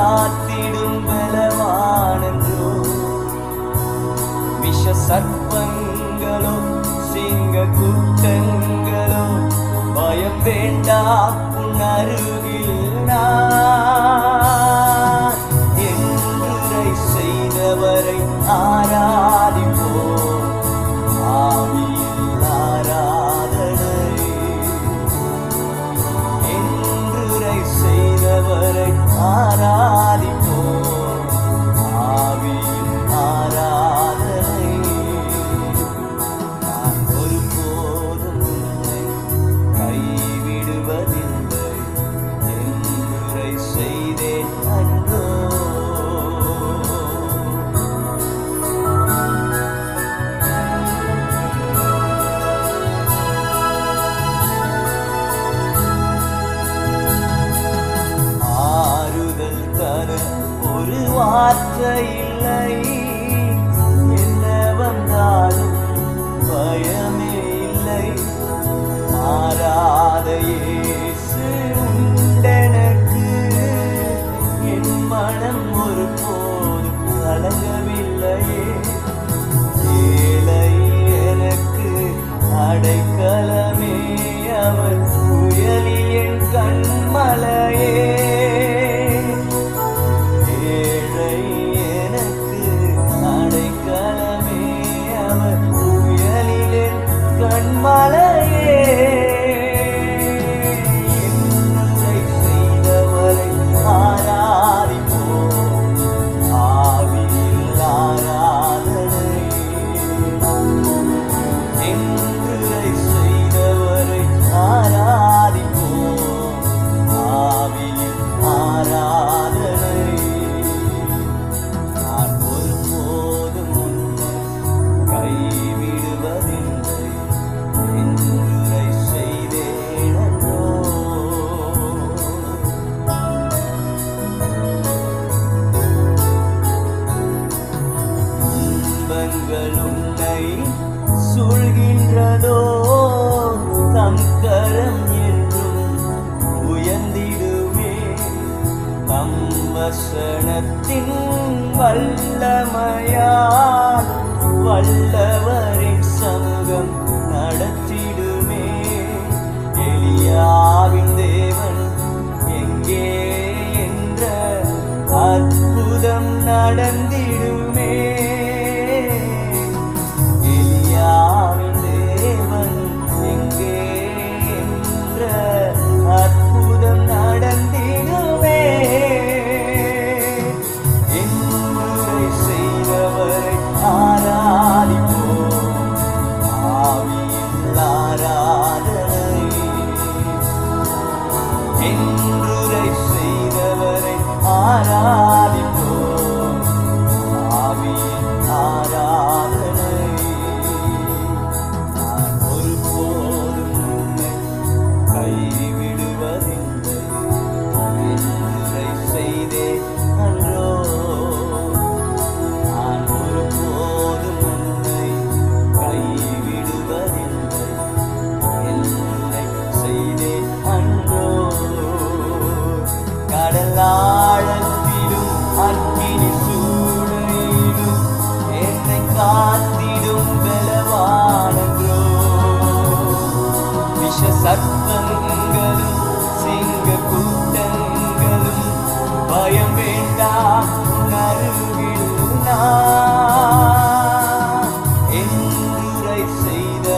കാത്തിടും ബലവാണെന്നു വിഷസർപ്പങ്ങളോ സിംഗക്കൂട്ടങ്ങളോ ഭയം വേണ്ട ഉണരുകിൽ ഞാൻ செய்தவரை ஆரா மாற்ற இல்லை என்ன வந்தாலும் பயமே இல்லை மாறா வசனத்தின் வல்லமையால் வல்லவரின் சமூகம் நடத்திடுமே. எளியாவின் தேவன் எங்கே என்ற அற்புதம் நடந்த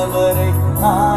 never ignite.